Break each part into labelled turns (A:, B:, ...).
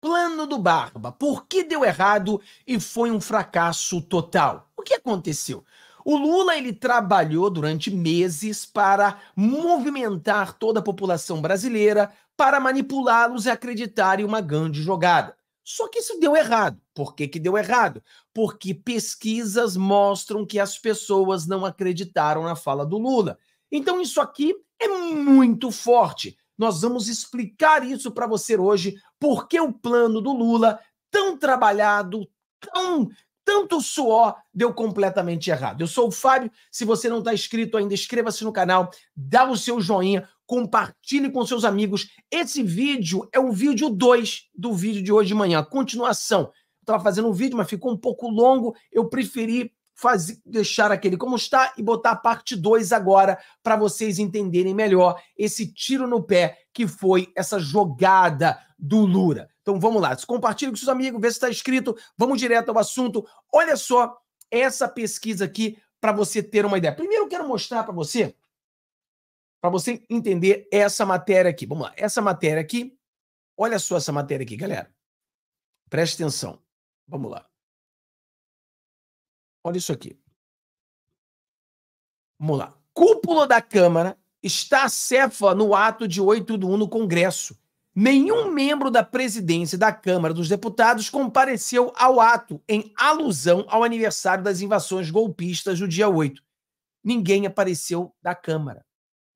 A: Plano do Barba. Por que deu errado e foi um fracasso total? O que aconteceu? O Lula ele trabalhou durante meses para movimentar toda a população brasileira para manipulá-los e acreditarem uma grande jogada. Só que isso deu errado. Por que, que deu errado? Porque pesquisas mostram que as pessoas não acreditaram na fala do Lula. Então, isso aqui é muito forte. Nós vamos explicar isso para você hoje, porque o plano do Lula, tão trabalhado, tão tanto suor deu completamente errado. Eu sou o Fábio. Se você não está inscrito ainda, inscreva-se no canal, dá o seu joinha, compartilhe com seus amigos. Esse vídeo é o vídeo 2 do vídeo de hoje de manhã, continuação. Estava fazendo um vídeo, mas ficou um pouco longo. Eu preferi fazer, deixar aquele como está e botar a parte 2 agora para vocês entenderem melhor esse tiro no pé que foi essa jogada do Lula. Então vamos lá, compartilhe com seus amigos, vê se está inscrito, vamos direto ao assunto. Olha só essa pesquisa aqui para você ter uma ideia. Primeiro eu quero mostrar para você, para você entender essa matéria aqui. Vamos lá, essa matéria aqui, olha só essa matéria aqui, galera. Preste atenção. Vamos lá. Olha isso aqui. Vamos lá. Cúpula da Câmara está cefa no ato de 8 do 1 no Congresso Nenhum membro da presidência da Câmara dos Deputados compareceu ao ato em alusão ao aniversário das invasões golpistas do dia 8. Ninguém apareceu da Câmara.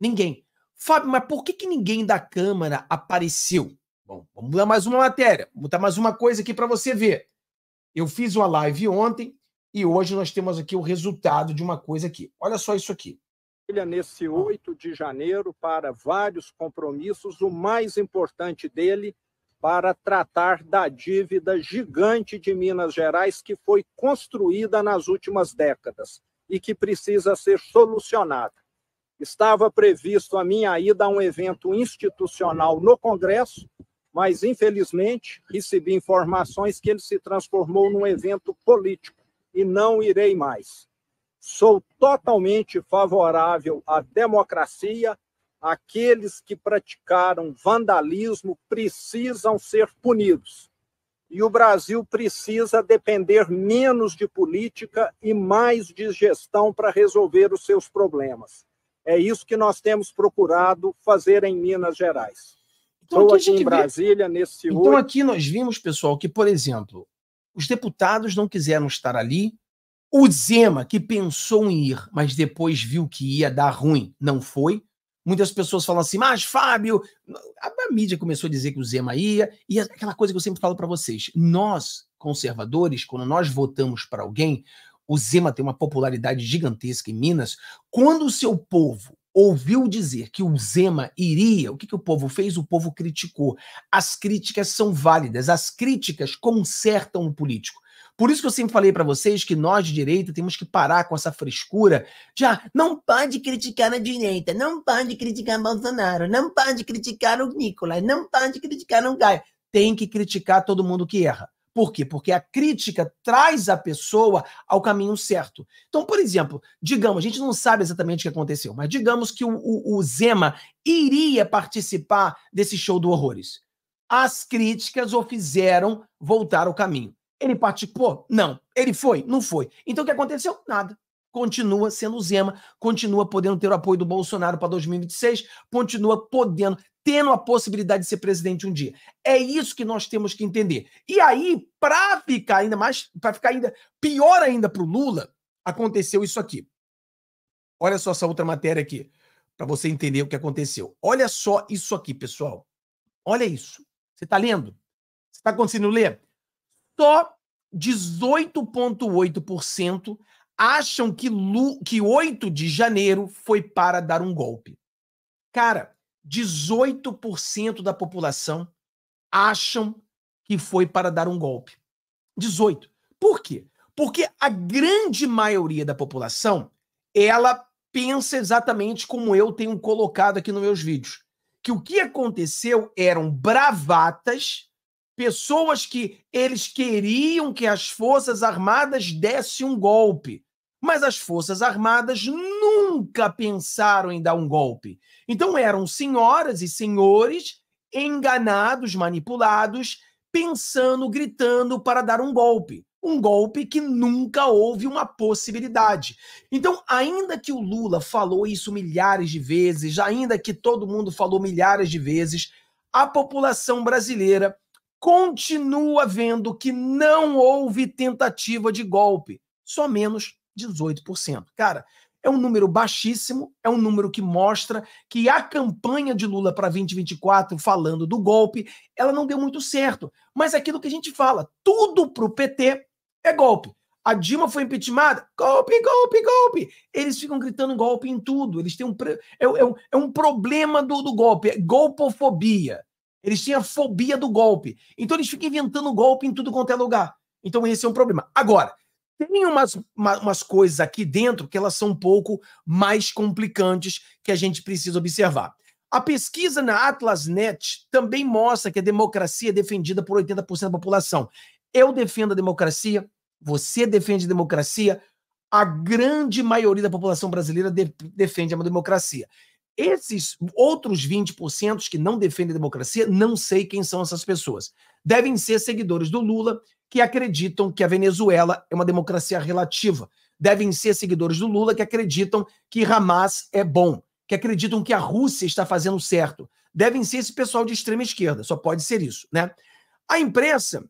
A: Ninguém. Fábio, mas por que, que ninguém da Câmara apareceu? Bom, vamos dar mais uma matéria, vou botar mais uma coisa aqui para você ver. Eu fiz uma live ontem e hoje nós temos aqui o resultado de uma coisa aqui. Olha só isso aqui
B: nesse 8 de janeiro para vários compromissos, o mais importante dele para tratar da dívida gigante de Minas Gerais que foi construída nas últimas décadas e que precisa ser solucionada. Estava previsto a minha ida a um evento institucional no Congresso, mas infelizmente recebi informações que ele se transformou num evento político e não irei mais. Sou totalmente favorável à democracia. Aqueles que praticaram vandalismo precisam ser punidos. E o Brasil precisa depender menos de política e mais de gestão para resolver os seus problemas. É isso que nós temos procurado fazer em Minas Gerais.
A: Então, Estou aqui, aqui em Brasília, vê... nesse. Então, aqui nós vimos, pessoal, que, por exemplo, os deputados não quiseram estar ali. O Zema, que pensou em ir, mas depois viu que ia dar ruim, não foi. Muitas pessoas falam assim, mas Fábio, a, mídia começou a dizer que o Zema ia, e é aquela coisa que eu sempre falo para vocês, nós, conservadores, quando nós votamos para alguém, o Zema tem uma popularidade gigantesca em Minas, quando o seu povo ouviu dizer que o Zema iria, o que, que o povo fez? O povo criticou. As críticas são válidas, as críticas consertam o político. Por isso que eu sempre falei para vocês que nós de direita temos que parar com essa frescura. Já não pode criticar a direita, não pode criticar Bolsonaro, não pode criticar o Nicolas, não pode criticar o Gaio. Tem que criticar todo mundo que erra. Por quê? Porque a crítica traz a pessoa ao caminho certo. Então, por exemplo, digamos, a gente não sabe exatamente o que aconteceu, mas digamos que o, o, o Zema iria participar desse show do Horrores. As críticas o fizeram voltar ao caminho. Ele participou? Não. Ele foi? Não foi. Então o que aconteceu? Nada. Continua sendo Zema, continua podendo ter o apoio do Bolsonaro para 2026, continua podendo, tendo a possibilidade de ser presidente um dia. É isso que nós temos que entender. E aí, para ficar ainda mais, para ficar ainda pior ainda para o Lula, aconteceu isso aqui. Olha só essa outra matéria aqui, para você entender o que aconteceu. Olha só isso aqui, pessoal. Olha isso. Você está lendo? Você está conseguindo ler? Só 18,8% acham que, Lu, que 8 de janeiro foi para dar um golpe. Cara, 18% da população acham que foi para dar um golpe. 18. Por quê? Porque a grande maioria da população, ela pensa exatamente como eu tenho colocado aqui nos meus vídeos, que o que aconteceu eram bravatas pessoas que eles queriam que as Forças Armadas dessem um golpe. Mas as Forças Armadas nunca pensaram em dar um golpe. Então eram senhoras e senhores enganados, manipulados pensando, gritando para dar um golpe. Um golpe que nunca houve uma possibilidade. Então, ainda que o Lula falou isso milhares de vezes, ainda que todo mundo falou milhares de vezes, a população brasileira continua vendo que não houve tentativa de golpe. Só menos 18%. Cara, é um número baixíssimo, é um número que mostra que a campanha de Lula para 2024, falando do golpe, ela não deu muito certo. Mas é aquilo que a gente fala, tudo para o PT é golpe. A Dilma foi impeachmentada, golpe, golpe, golpe. Eles ficam gritando golpe em tudo. Eles têm um, é, é, é um problema do, do golpe, é golpofobia. Eles têm a fobia do golpe. Então eles ficam inventando golpe em tudo quanto é lugar. Então esse é um problema. Agora, tem umas, uma, umas coisas aqui dentro que elas são um pouco mais complicantes que a gente precisa observar. A pesquisa na AtlasNet também mostra que a democracia é defendida por 80% da população. Eu defendo a democracia, você defende a democracia, a grande maioria da população brasileira de, defende a democracia. Esses outros 20% que não defendem a democracia, não sei quem são essas pessoas. Devem ser seguidores do Lula, que acreditam que a Venezuela é uma democracia relativa. Devem ser seguidores do Lula que acreditam que Hamas é bom, que acreditam que a Rússia está fazendo certo. Devem ser esse pessoal de extrema esquerda, só pode ser isso, né? A imprensa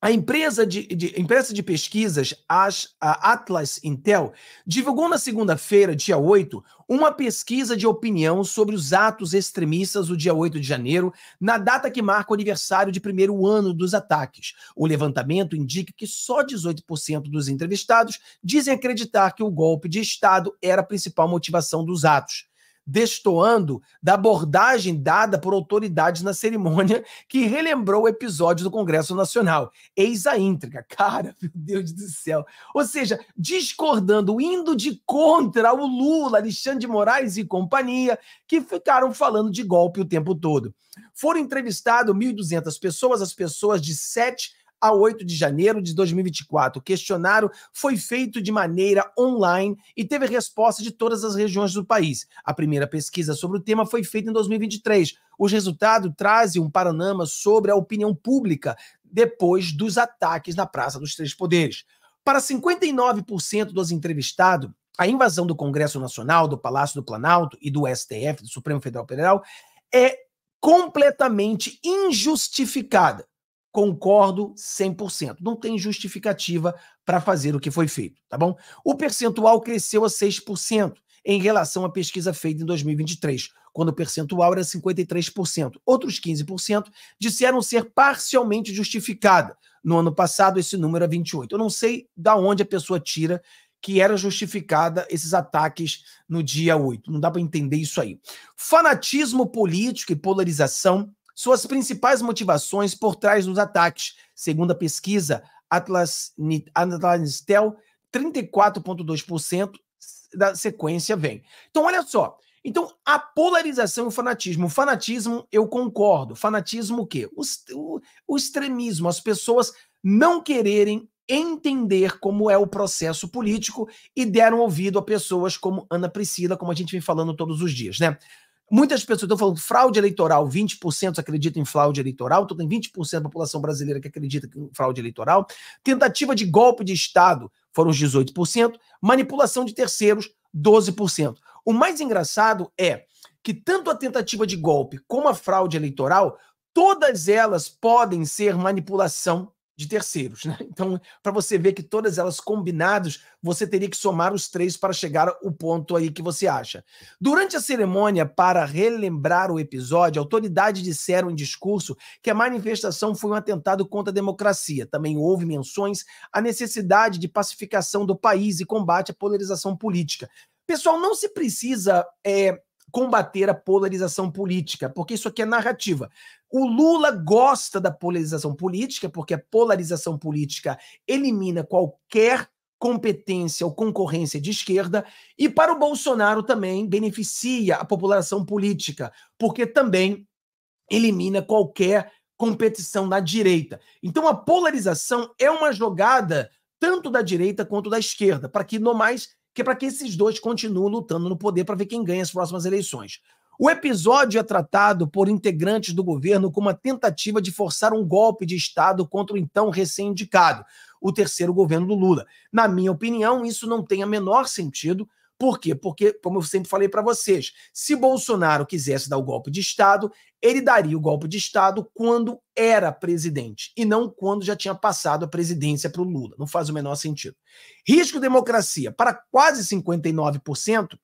A: a empresa de, de, empresa de pesquisas As, a Atlas Intel divulgou na segunda-feira, dia 8, uma pesquisa de opinião sobre os atos extremistas do dia 8 de janeiro, na data que marca o aniversário de primeiro ano dos ataques. O levantamento indica que só 18% dos entrevistados dizem acreditar que o golpe de Estado era a principal motivação dos atos destoando da abordagem dada por autoridades na cerimônia que relembrou o episódio do Congresso Nacional. Eis a íntriga. Cara, meu Deus do céu. Ou seja, discordando, indo de contra o Lula, Alexandre de Moraes e companhia, que ficaram falando de golpe o tempo todo. Foram entrevistados 1.200 pessoas, as pessoas de sete a 8 de janeiro de 2024. O questionário foi feito de maneira online e teve resposta de todas as regiões do país. A primeira pesquisa sobre o tema foi feita em 2023. Os resultados trazem um panorama sobre a opinião pública depois dos ataques na Praça dos Três Poderes. Para 59% dos entrevistados, a invasão do Congresso Nacional, do Palácio do Planalto e do STF, do Supremo Federal Federal, é completamente injustificada. Concordo 100%. Não tem justificativa para fazer o que foi feito, tá bom? O percentual cresceu a 6% em relação à pesquisa feita em 2023, quando o percentual era 53%. Outros 15% disseram ser parcialmente justificada. No ano passado, esse número é 28%. Eu não sei da onde a pessoa tira que era justificada esses ataques no dia 8. Não dá para entender isso aí. Fanatismo político e polarização suas principais motivações por trás dos ataques, segundo a pesquisa Atlas, Atlastel, 34,2% da sequência vem. Então, olha só. Então, a polarização e o fanatismo. O fanatismo, eu concordo. Fanatismo o quê? O, o, o extremismo, as pessoas não quererem entender como é o processo político e deram ouvido a pessoas como Ana Priscila, como a gente vem falando todos os dias, né? Muitas pessoas estão falando fraude eleitoral, 20% acreditam em fraude eleitoral, então tem 20% da população brasileira que acredita em fraude eleitoral. Tentativa de golpe de Estado foram os 18%, manipulação de terceiros, 12%. O mais engraçado é que tanto a tentativa de golpe como a fraude eleitoral, todas elas podem ser manipulação de terceiros. Né? Então, para você ver que todas elas combinadas, você teria que somar os três para chegar ao ponto aí que você acha. Durante a cerimônia, para relembrar o episódio, autoridades disseram em discurso que a manifestação foi um atentado contra a democracia. Também houve menções à necessidade de pacificação do país e combate à polarização política. Pessoal, não se precisa é, combater a polarização política, porque isso aqui é narrativa. O Lula gosta da polarização política, porque a polarização política elimina qualquer competência ou concorrência de esquerda, e para o Bolsonaro também beneficia a população política, porque também elimina qualquer competição da direita. Então a polarização é uma jogada tanto da direita quanto da esquerda, para que no mais que é para que esses dois continuem lutando no poder para ver quem ganha as próximas eleições. O episódio é tratado por integrantes do governo como uma tentativa de forçar um golpe de Estado contra o então recém-indicado, o terceiro governo do Lula. Na minha opinião, isso não tem a menor sentido. Por quê? Porque, como eu sempre falei para vocês, se Bolsonaro quisesse dar o golpe de Estado, ele daria o golpe de Estado quando era presidente e não quando já tinha passado a presidência para o Lula. Não faz o menor sentido. Risco democracia para quase 59%,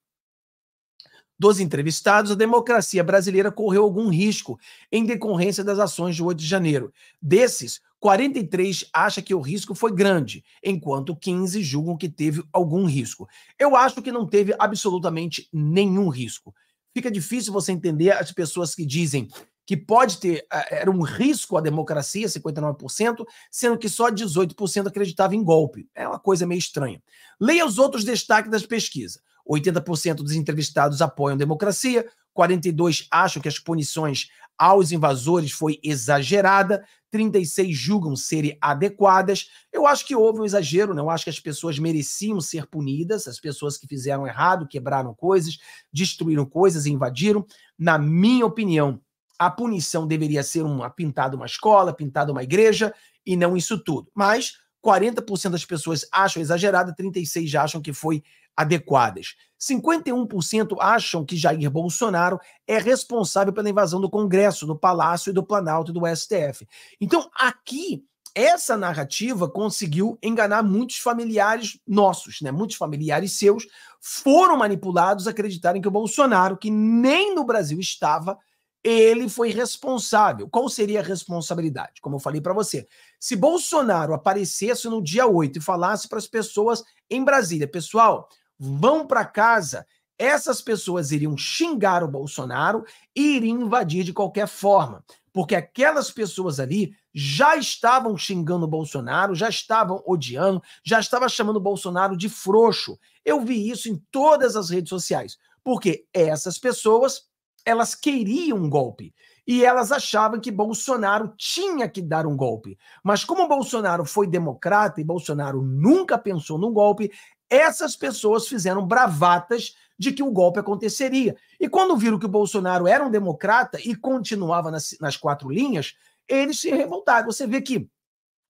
A: dos entrevistados, a democracia brasileira correu algum risco em decorrência das ações de 8 de janeiro. Desses, 43 acha que o risco foi grande, enquanto 15 julgam que teve algum risco. Eu acho que não teve absolutamente nenhum risco. Fica difícil você entender as pessoas que dizem que pode ter eh, era um risco à democracia, 59%, sendo que só 18% acreditava em golpe. É uma coisa meio estranha. Leia os outros destaques das pesquisas. 80% dos entrevistados apoiam democracia, 42 acham que as punições aos invasores foi exagerada, 36 julgam serem adequadas. Eu acho que houve um exagero, né? eu acho que as pessoas mereciam ser punidas, as pessoas que fizeram errado, quebraram coisas, destruíram coisas, invadiram. Na minha opinião, a punição deveria ser uma pintada uma escola, pintada uma igreja e não isso tudo. Mas 40% das pessoas acham exagerada, 36 já acham que foi adequadas. 51% acham que Jair Bolsonaro é responsável pela invasão do Congresso, do Palácio e do Planalto e do STF. Então, aqui, essa narrativa conseguiu enganar muitos familiares nossos, né? Muitos familiares seus foram manipulados a acreditarem que o Bolsonaro, que nem no Brasil estava, ele foi responsável. Qual seria a responsabilidade? Como eu falei para você, se Bolsonaro aparecesse no dia 8 e falasse para as pessoas em Brasília, pessoal, vão para casa, essas pessoas iriam xingar o Bolsonaro e iriam invadir de qualquer forma, porque aquelas pessoas ali já estavam xingando o Bolsonaro, já estavam odiando, já estavam chamando o Bolsonaro de frouxo. Eu vi isso em todas as redes sociais, porque essas pessoas, elas queriam um golpe e elas achavam que Bolsonaro tinha que dar um golpe. Mas como Bolsonaro foi democrata e Bolsonaro nunca pensou num golpe, essas pessoas fizeram bravatas de que o golpe aconteceria. E quando viram que o Bolsonaro era um democrata e continuava nas, nas quatro linhas, eles se revoltaram. Você vê que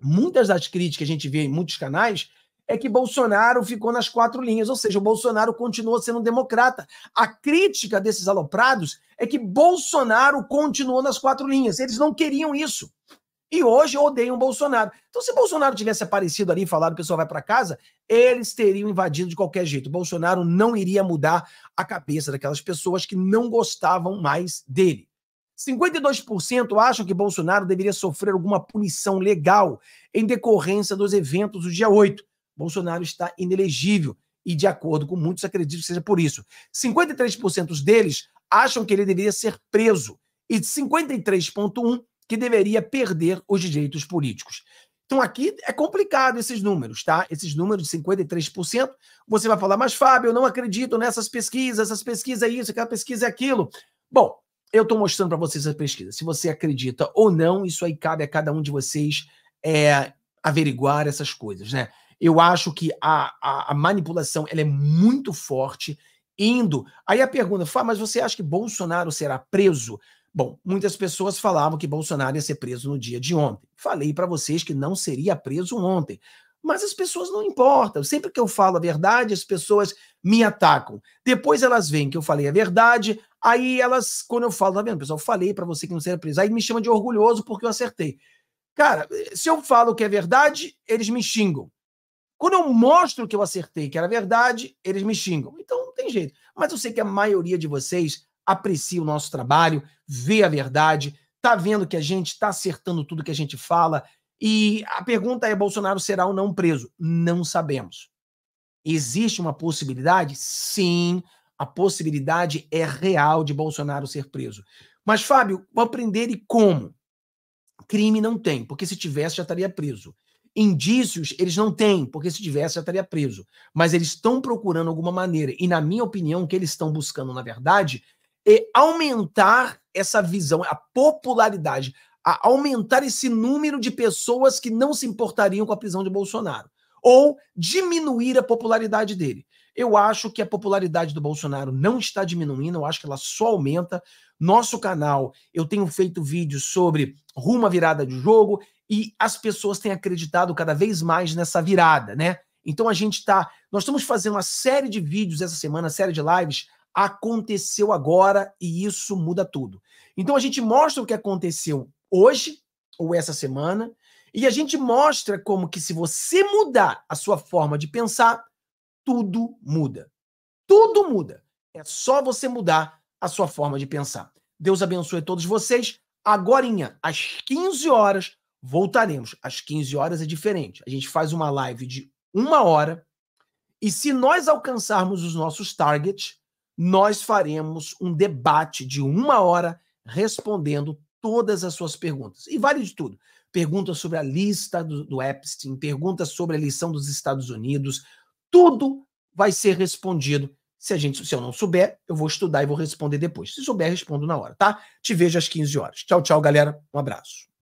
A: muitas das críticas que a gente vê em muitos canais é que Bolsonaro ficou nas quatro linhas, ou seja, o Bolsonaro continuou sendo um democrata. A crítica desses aloprados é que Bolsonaro continuou nas quatro linhas. Eles não queriam isso e hoje odeiam Bolsonaro. Então, se Bolsonaro tivesse aparecido ali e falado o pessoal vai para casa, eles teriam invadido de qualquer jeito. Bolsonaro não iria mudar a cabeça daquelas pessoas que não gostavam mais dele. 52% acham que Bolsonaro deveria sofrer alguma punição legal em decorrência dos eventos do dia 8. Bolsonaro está inelegível e, de acordo com muitos, acredito que seja por isso. 53% deles acham que ele deveria ser preso e 53,1% que deveria perder os direitos políticos. Então aqui é complicado esses números, tá? Esses números de 53%. Você vai falar, mas Fábio, eu não acredito nessas pesquisas, essas pesquisas é isso, aquela pesquisa é aquilo. Bom, eu estou mostrando para vocês a pesquisa. Se você acredita ou não, isso aí cabe a cada um de vocês é, averiguar essas coisas, né? Eu acho que a, a, a manipulação ela é muito forte, indo. Aí a pergunta, Fábio, mas você acha que Bolsonaro será preso? Bom, muitas pessoas falavam que Bolsonaro ia ser preso no dia de ontem. Falei para vocês que não seria preso ontem. Mas as pessoas não importam. Sempre que eu falo a verdade, as pessoas me atacam. Depois elas veem que eu falei a verdade, aí elas, quando eu falo, tá vendo, pessoal, falei para você que não seria preso, aí me chama de orgulhoso porque eu acertei. Cara, se eu falo que é verdade, eles me xingam. Quando eu mostro que eu acertei que era verdade, eles me xingam. Então não tem jeito. Mas eu sei que a maioria de vocês aprecia o nosso trabalho, vê a verdade, tá vendo que a gente está acertando tudo que a gente fala. E a pergunta é: Bolsonaro será ou não preso? Não sabemos. Existe uma possibilidade? Sim, a possibilidade é real de Bolsonaro ser preso. Mas, Fábio, vou aprender e como? Crime não tem, porque se tivesse já estaria preso. Indícios eles não têm, porque se tivesse já estaria preso. Mas eles estão procurando alguma maneira. E, na minha opinião, o que eles estão buscando, na verdade, é aumentar essa visão, a popularidade, a aumentar esse número de pessoas que não se importariam com a prisão de Bolsonaro, ou diminuir a popularidade dele. Eu acho que a popularidade do Bolsonaro não está diminuindo, eu acho que ela só aumenta. Nosso canal, eu tenho feito vídeos sobre rumo à virada de jogo e as pessoas têm acreditado cada vez mais nessa virada, né? Então a gente está, nós estamos fazendo uma série de vídeos essa semana, série de lives, aconteceu agora e isso muda tudo. Então a gente mostra o que aconteceu hoje ou essa semana e a gente mostra como que se você mudar a sua forma de pensar, tudo muda. Tudo muda. É só você mudar a sua forma de pensar. Deus abençoe todos vocês. Agora, às 15 horas, voltaremos. Às 15 horas é diferente. A gente faz uma live de uma hora. E se nós alcançarmos os nossos targets, nós faremos um debate de uma hora respondendo todas as suas perguntas. E vale de tudo. Perguntas sobre a lista do, do Epstein, perguntas sobre a eleição dos Estados Unidos, tudo vai ser respondido. Se a gente, se eu não souber, eu vou estudar e vou responder depois. Se souber, respondo na hora, tá? Te vejo às 15 horas. Tchau, tchau, galera. Um abraço.